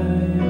I am.